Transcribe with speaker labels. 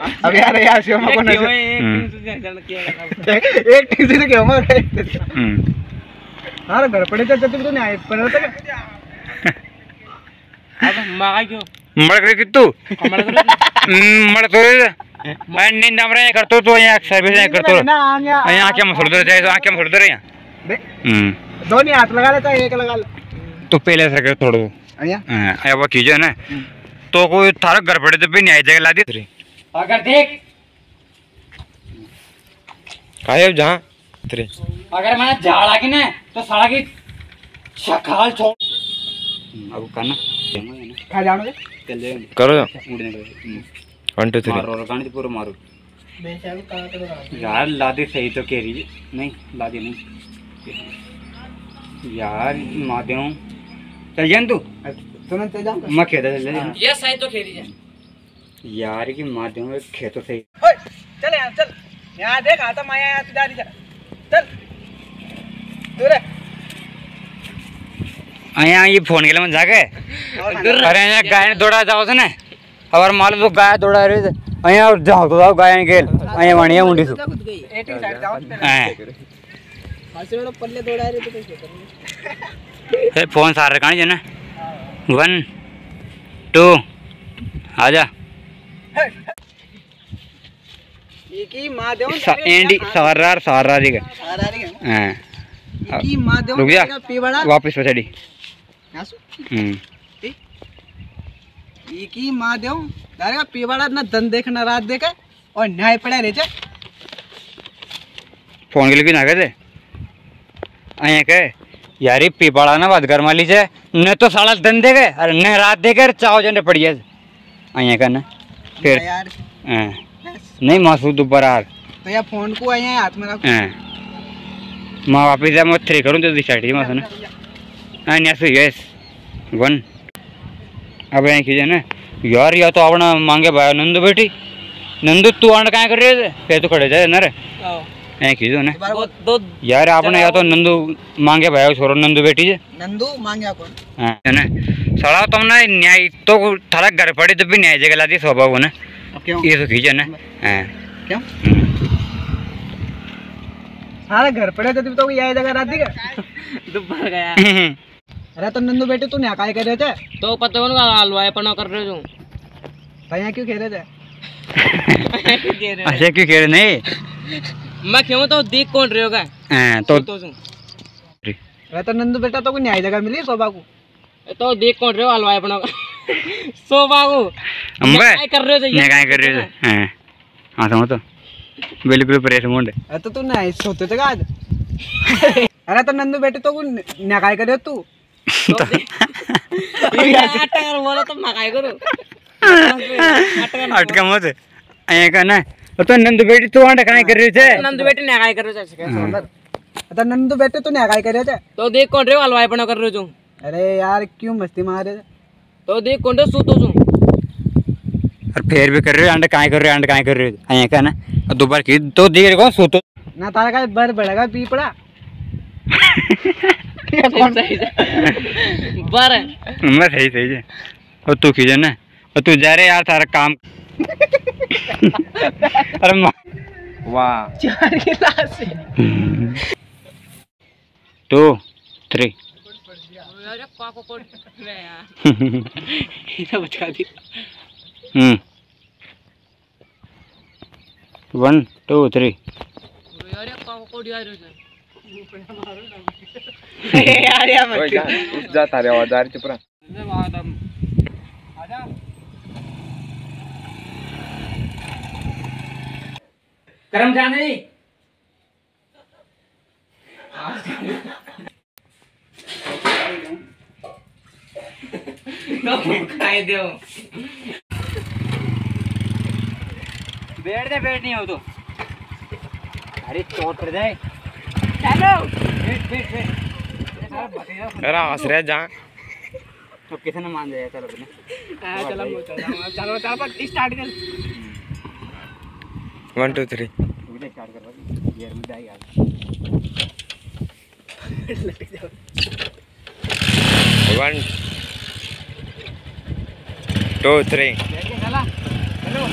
Speaker 1: अब यार यार शिवम को ना एक टीसी हम्म।
Speaker 2: से
Speaker 1: घेऊ मग हम्म। अरे गडपडीच्या चतुर्थी नाही
Speaker 2: परत
Speaker 1: मैं करतो तो
Speaker 2: यहाँ सर्विस तो। नहीं करतो यहाँ क्या तो
Speaker 1: यहाँ
Speaker 2: क्या
Speaker 1: हम्म। हाथ लगा लेता एक लगा ले।
Speaker 2: तो पहले कर
Speaker 1: थोड़ा।
Speaker 2: वो हाँ, चीज़ ना तो कोई थारा पड़े तो भी नहीं आई जाएगा लादी
Speaker 3: अगर देख।
Speaker 2: काहे जहाँ। तेरे।
Speaker 3: अगर मैंने झाड़ा की ना तो साला की शकाल छोड़।
Speaker 2: अब करना।
Speaker 1: खा जाओ ना
Speaker 2: करो वन टू थ्री
Speaker 3: मारो रगाने तो पूरा मारो। यार लादे सही तो केरी नहीं लादे नहीं। यार मादे हूँ चल जान तू।
Speaker 1: तुरंत चल जा
Speaker 3: मैं कहता चल जा
Speaker 4: ये सही तो केरी है।
Speaker 3: यार की माते हूँ खेतों से
Speaker 1: ओए चल यार चल यहां देख आता माया यहाँ से जा रही है चल दूर है
Speaker 2: અહીંયા એ ફોન કેલા મને જાગે અરે અહીંયા ગાય દોડા જાવ છો ને હવે માલ તો ગાય દોડા રહી છે અહીંયા જાવ તો જાવ ગાય ગેલ અહીંયા વાણીયા ઊંડીશું
Speaker 1: एटी साइड जाओ
Speaker 2: હા
Speaker 1: हासिड़ो पल्ले दौड़ा रहे तो कैसे करेंगे
Speaker 2: એ ફોન સારે કાઢી છે ને વન ટુ આજા एंडी
Speaker 1: सहारा की माँ देव
Speaker 2: दारेगा
Speaker 1: पीवाड़ा ना दन हम्म। देख रात देखे और न्याय पड़ा
Speaker 2: रे फ़ोन के लिए ना कहते अँ कह यार पीपाड़ा ना बात कर माली से न तो साला दन देखे अरे न रात देखे चाव जने पड़ी है। अँ कहना
Speaker 1: पेड़
Speaker 2: हाँ हाँ। नहीं मासूद बरार।
Speaker 1: तो या फ़ोन को आए हाथ में रखो।
Speaker 2: माँ वापस जा मैं थ्री करूँ तो दिखा ही मासून हाँ यस यस वन अब यहाँ कीजिए ना यार या तो अपना मांगे भाई नंद बेटी। नंद तू आण का कर रहे है? पे तो खड़े जा ना रे। ऐ कीजो
Speaker 1: ना
Speaker 4: दो
Speaker 2: यार आपने या तो नंद मांगे भाई छोरो नंद बेटी
Speaker 1: नंद मांगे कौन?
Speaker 2: हाँ है ना सड़ा तो हमने न्याय तो थारा घर पड़े तो भी न्याय जगह ला
Speaker 1: दी
Speaker 2: स्वभाव ने। ये तो खींचे ना। हाँ।
Speaker 1: क्यों?
Speaker 2: हम्म।
Speaker 1: सारा घर पड़े तो तो यह जगह रात दी
Speaker 4: दोपहर गया। हम्म, हम्म।
Speaker 1: अरे तो नंदू बेटे तू न्याय काय कर रहे थे?
Speaker 4: तो पता कौन का हलवा है पना कर रहे हो
Speaker 1: भैया क्यों कह रहे थे?
Speaker 2: अच्छा क्यों कह रहे? नहीं।
Speaker 4: मैं क्यों तो देख कौन रहे होगा?
Speaker 2: हाँ,
Speaker 4: तो, तो,
Speaker 1: तो, तो, नंदू बेटा तो न्याय जगह मिली सोबा को?
Speaker 4: तो देख कौन रहे हो हलवाई अपना। सो बाबू अंबे। कर रहे हो
Speaker 2: जी काय कर रहे हो हाँ। हाँ हाँ, तो मतलब। बिल्कुल प्रेस मुंडे
Speaker 1: अरे तो तू ना सोते थे आज अरे तो नंदू बेटे तो ना काय कर रहे हो तू।
Speaker 4: तो अटकर बोलो तो ना काय करू।
Speaker 2: अटका मत। ऐ का ना तो हाँ, हाँ। नंदू बेटे तू अंडा काय कर रहे थे
Speaker 4: नंदू बेटे ना काय कर रहे
Speaker 2: थे
Speaker 1: तो नंदू बेटे तू ना काय कर रहे थे
Speaker 4: तो देख कौन रहे हलवाई अपना कर रहे हो
Speaker 1: अरे यार क्यों मस्ती मार रहे
Speaker 4: तो देख कौन सूतो सुन
Speaker 2: और फिर भी कर रहे हो अंडा काय कर रहे हो अंडा काय कर रहे हो? यहाँ का ना? दोबारा की तो देख रे कौन रहे सूतो
Speaker 1: ना तारा का बर बड़ागा पीपड़ा। कौन
Speaker 4: बर है।
Speaker 2: मैं सही सही है और तू की जाना? और तू जा रे यार सारा काम। अरे वाह।
Speaker 1: चार के गिलास
Speaker 2: हम्म। तो
Speaker 4: थ्री पापा को
Speaker 1: बचा दी
Speaker 2: हम्म। वन टू थ्री
Speaker 4: अरे पापा को दिया रहे
Speaker 1: यार यार मत
Speaker 2: जाता रे आवाज़ आ रही चुप रहा
Speaker 4: करम जाने। तो दो
Speaker 2: बैठ दे बैठ नहीं हो तो. अरे चोट कर जाए.
Speaker 4: चलो.
Speaker 2: बैठ बैठ बैठ.
Speaker 5: अरे हंस रहे जा
Speaker 2: तो किसी ने मान जाएगा चलो अपने.
Speaker 1: चलो चलो चलो चलो पर स्टार्ट कर.
Speaker 5: वन टू थ्री
Speaker 2: मुझे स्टार्ट कर गियर में जाएगा.
Speaker 5: वन टू थ्री
Speaker 1: चला चलो